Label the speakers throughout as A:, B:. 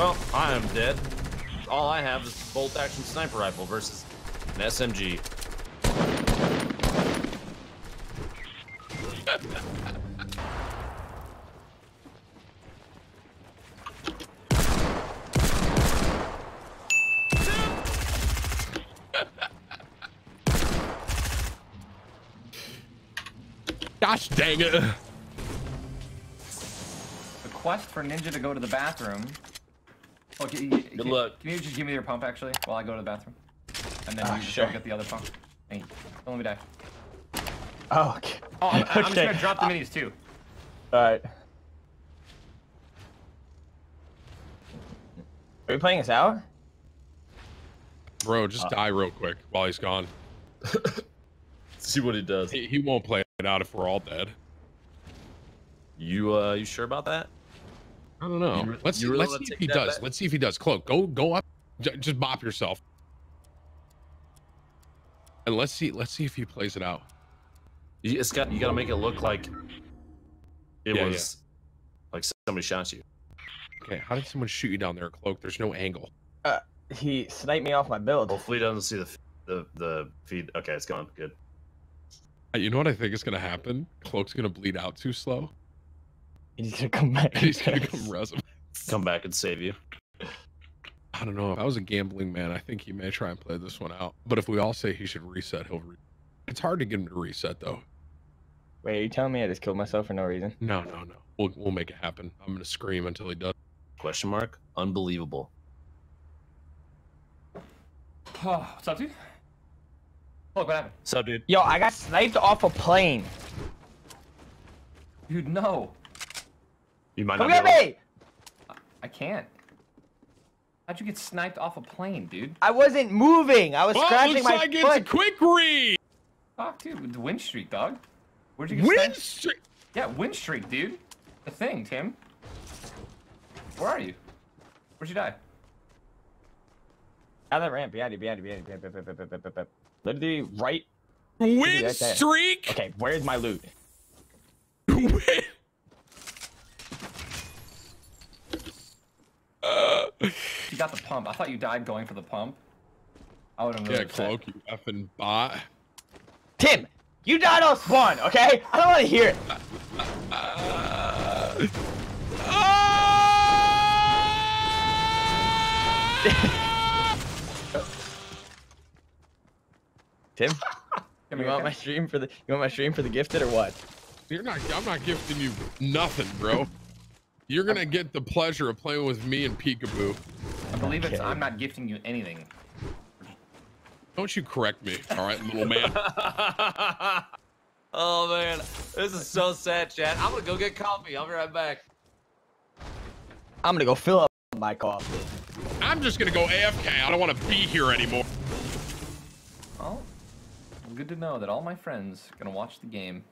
A: I am dead. All I have is bolt action sniper rifle versus an SMG.
B: Gosh dang it.
C: The quest for Ninja to go to the bathroom. Oh, c- y-
A: Good
C: can,
A: luck.
C: Can you just give me your pump actually while I go to the bathroom? And then
D: Ah,
C: you just
D: sure.
C: go get the other pump. Hey, don't let me die.
D: Oh, okay.
C: Oh, I'm, I'm just gonna drop the minis too.
D: All right. Are we playing us out?
B: Bro, just die real quick while he's gone.
A: See what he does.
B: He, he won't play it out if we're all dead.
A: You uh, you sure about that?
B: I don't know.
A: You re-
B: let's see,
A: really
B: let's see if he does.
A: bet?
B: Let's see if he does. Cloak, go go up. J- just bop yourself. And let's see let's see if he plays it out.
A: You, it's got you got to make it look like it
B: Yeah,
A: was like somebody shot you.
B: Okay, how did someone shoot you down there, Cloak? There's no angle.
D: Uh, He sniped me off my build.
A: Hopefully, he doesn't see the the the feed. Okay, it's gone. Good.
B: Uh, You know what I think is gonna happen? Cloak's gonna bleed out too slow.
D: He's gonna come back.
B: He's gonna come res him.
A: Come back and save you.
B: I don't know. If I was a gambling man, I think he may try and play this one out. But if we all say he should reset, he'll. Re- it's hard to get him to reset, though.
D: Wait, are you telling me I just killed myself for no reason?
B: No, no, no. We'll we'll make it happen. I'm gonna scream until he does.
A: Question mark. Unbelievable.
C: Oh, what's up, dude? Look, what happened?
A: Sup, dude?
D: Yo, I got sniped off a plane.
C: Dude, no.
A: You might
D: Come
A: not.
D: get
A: be able-
D: me!
C: I can't. How'd you get sniped off a plane, dude?
D: I wasn't moving. I was
B: Well,
D: scratching
B: looks
D: my
B: like it's a
D: foot.
B: quick read.
C: Fuck, dude, the win streak, dog. Where'd you get
B: Win streak.
C: Yeah, win streak, dude. The thing, Tim. Where are you? Where'd you die?
D: Out of that ramp, behind you, behind you, behind you, behind you, behind you, behind you, behind you. Literally right.
B: Win
D: right there.
B: streak.
D: Okay, where's my loot?
B: Win.
C: You got the pump. I thought you died going for the pump. I would have
B: yeah,
C: really upset.
B: cloak, you effing bot.
D: Tim, you died on spawn, okay? I don't want to hear it.
B: Uh!
D: Tim,
C: Give
D: you
C: me
D: want
C: a
D: my stream for the you want my stream for the gifted or what?
B: You're not. I'm not gifting you nothing, bro. You're gonna uh, get the pleasure of playing with me and Peekaboo.
C: I believe it's. I'm not gifting you anything.
B: Don't you correct me, all right, little man.
A: oh man, this is so sad, Chad. I'm gonna go get coffee. I'll be right back.
D: I'm gonna go fill up my coffee.
B: I'm just gonna go AFK. I don't want to be here anymore.
C: Well, good to know that all my friends are gonna watch the game.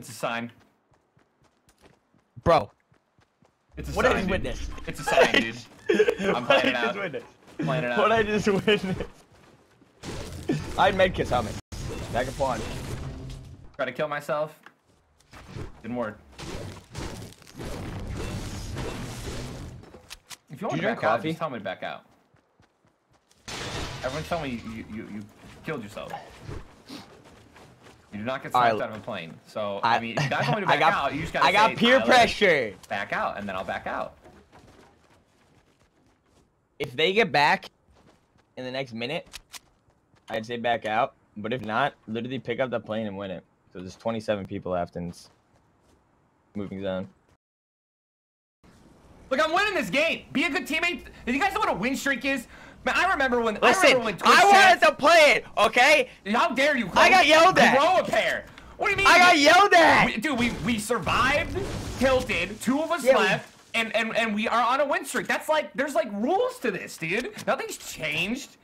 C: It's a sign.
D: Bro,
C: It's a
D: what
C: sign.
D: I just
C: dude.
D: witnessed.
C: It's a sign, dude. I'm
D: what
C: playing
D: I
C: it
D: just
C: out.
D: witnessed.
C: Playing it out.
D: What I just witnessed. I had medkits on me. Back and pawn.
C: Try to kill myself. Didn't work. If you want
D: you
C: to
D: drink
C: back out,
D: coffee?
C: just tell me to back out. Everyone tell me you, you, you killed yourself. You do not get
D: All right.
C: out of a plane. So, I, mean, if want me to
D: I
C: back
D: got,
C: out, you just gotta
D: I got
C: say,
D: peer
C: "Tyler,
D: pressure.
C: Back out, and then I'll back out.
D: If they get back in the next minute, I'd say back out. But if not, literally pick up the plane and win it. So there's 27 people left in moving zone.
C: Look, I'm winning this game. Be a good teammate. Do you guys know what a win streak is? Man, I remember when. I
D: Listen,
C: remember when Twitch
D: I wanted to play it, okay?
C: How dare you?
D: I got yelled at.
C: Grow a pair. What do you mean?
D: I got yelled at.
C: We, dude, we we survived, tilted. Two of us
D: Yeah, we-
C: left, and and and we are on a win streak. That's like there's like rules to this, dude. Nothing's changed.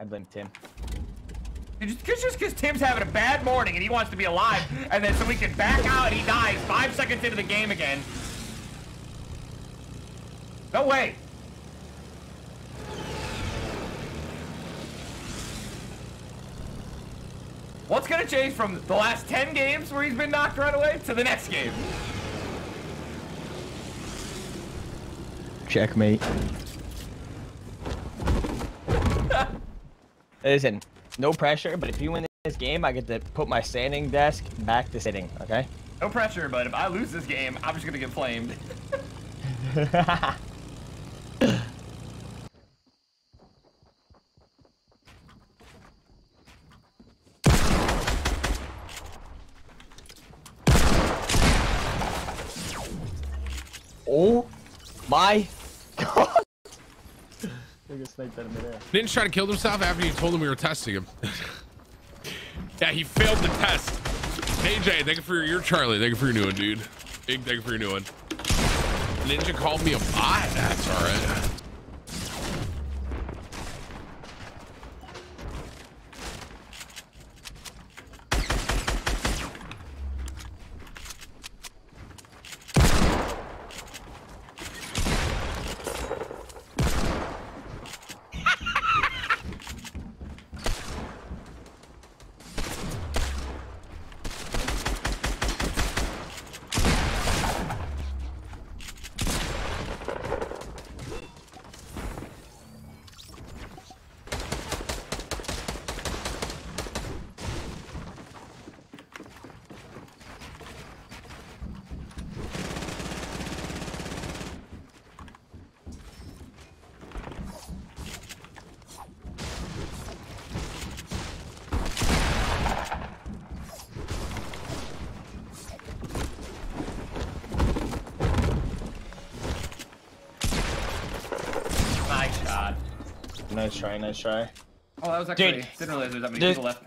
D: I blame Tim.
C: Dude, Just because just because Tim's having a bad morning and he wants to be alive, and then so we can back out and he dies five seconds into the game again. No way. What's gonna change from the last 10 games where he's been knocked right away to the next game?
D: Checkmate. Listen, no pressure, but if you win this game, I get to put my standing desk back to sitting, okay?
C: No pressure, but if I lose this game, I'm just gonna get flamed.
D: oh my god! Midair.
B: Didn't to kill himself after you told him we were testing him. yeah, he failed the test. AJ, thank you for your Charlie. Thank you for your new one, dude. Big thank you for your new one. Ninja called me a bot. That's all right.
C: nice shot.
D: Nice try, nice try.
C: Oh, that was actually.
D: Dude.
C: Didn't realize there was that many
D: Dude.
C: people left.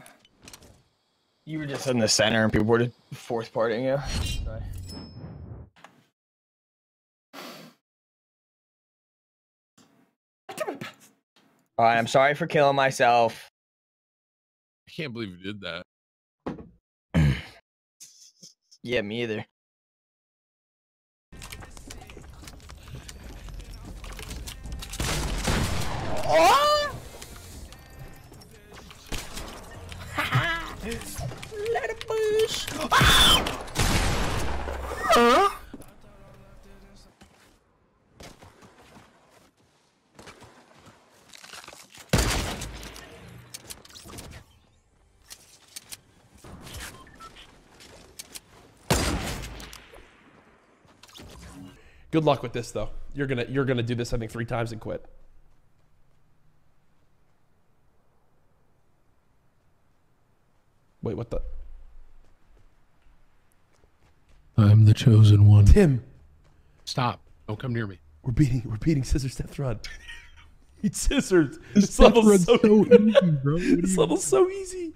D: You were just in the center and people were just fourth parting you. Sorry. Alright, I'm sorry for killing myself.
B: I can't believe you did that.
D: Yeah, me either.
E: Good luck with this though. You're gonna you're gonna do this I think three times and quit. Wait, what the
B: I'm the chosen one.
E: Tim?
B: Stop. Don't come near me.
E: We're beating we're beating Cizzorz Death Run. Eat scissors. This level's so,
B: easy, bro.
E: this level's so easy.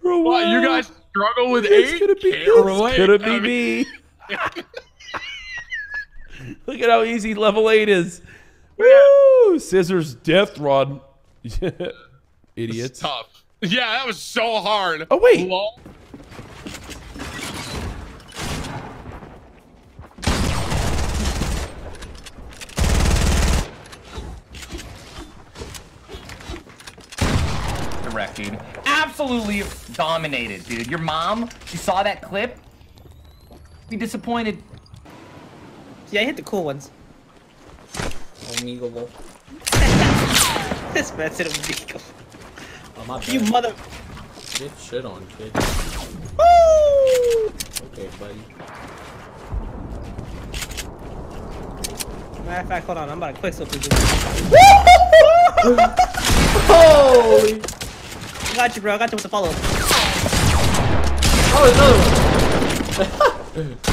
E: Bro,
B: What, you guys struggle with
E: It's
B: eight?
E: gonna be
B: Can't
E: this.
B: relate.
E: Gonna be
B: I mean,
E: me. Look at how easy level eight is. Woo! Cizzorz Death Run.
B: It's
E: Idiots.
B: tough. Yeah, that was so hard.
E: Oh, wait.
B: Lol.
C: Direct, dude. Absolutely dominated, dude. Your mom, she saw that clip. Be disappointed.
F: Yeah, I hit the cool ones. Omegle. this man said Omegle.
G: Oh, my bad.
F: You mother.
G: Get shit on, kid.
F: Woo!
G: Okay, buddy.
F: Matter of fact, hold on, I'm about to quick something.
G: Holy!
F: I got you, bro. I got you with the follow.
G: Oh, another one!